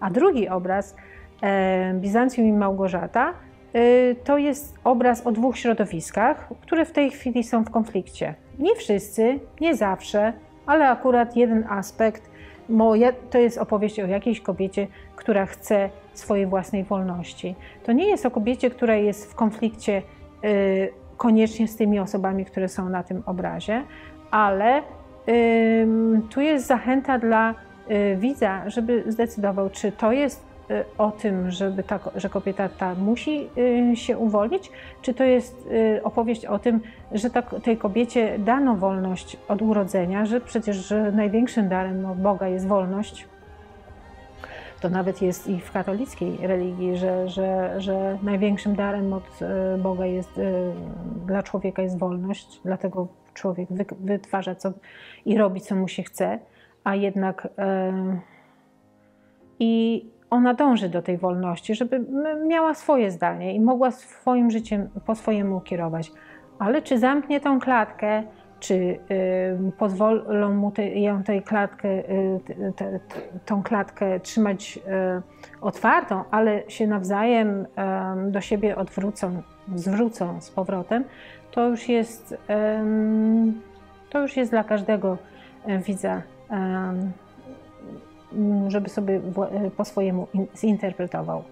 A drugi obraz, Bizancjum i Małgorzata, to jest obraz o dwóch środowiskach, które w tej chwili są w konflikcie. Nie wszyscy, nie zawsze, ale akurat jeden aspekt to jest opowieść o jakiejś kobiecie, która chce swojej własnej wolności. To nie jest o kobiecie, która jest w konflikcie y, koniecznie z tymi osobami, które są na tym obrazie, ale tu jest zachęta dla widza, żeby zdecydował, czy to jest Y, o tym, żeby ta, że kobieta ta musi y, się uwolnić, czy to jest y, opowieść o tym, że ta, tej kobiecie dano wolność od urodzenia, że przecież że największym darem od Boga jest wolność. To nawet jest i w katolickiej religii, że, że, że największym darem od Boga jest dla człowieka jest wolność, dlatego człowiek wytwarza co i robi, co mu się chce, a jednak i ona dąży do tej wolności, żeby miała swoje zdanie i mogła swoim życiem po swojemu kierować. Ale czy zamknie tą klatkę, czy y, pozwolą mu te, ją tej klatkę, y, te, tą klatkę trzymać y, otwartą, ale się nawzajem do siebie odwrócą, zwrócą z powrotem, to już jest, to już jest dla każdego y, widza żeby sobie po swojemu zinterpretował.